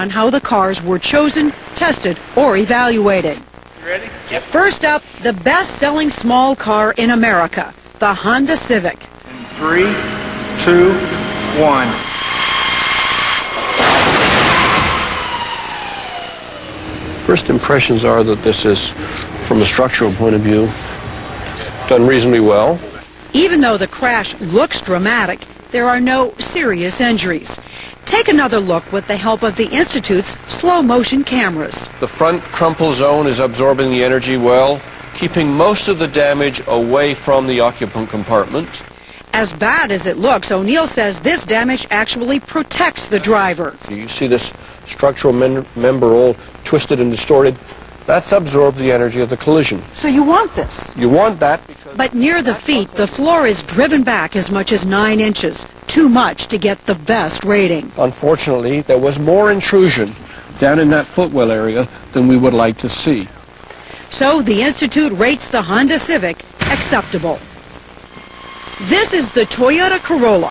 on how the cars were chosen, tested, or evaluated. Ready? Yep. First up, the best-selling small car in America, the Honda Civic. In three, two, one. First impressions are that this is, from a structural point of view, done reasonably well. Even though the crash looks dramatic, there are no serious injuries. Take another look with the help of the Institute's slow-motion cameras. The front crumple zone is absorbing the energy well, keeping most of the damage away from the occupant compartment. As bad as it looks, O'Neill says this damage actually protects the driver. You see this structural member all twisted and distorted? That's absorbed the energy of the collision. So you want this. You want that because But near the feet, the floor is driven back as much as nine inches. Too much to get the best rating. unfortunately there was more intrusion down in that footwell area than we would like to see. So the Institute rates the Honda Civic acceptable. This is the Toyota Corolla.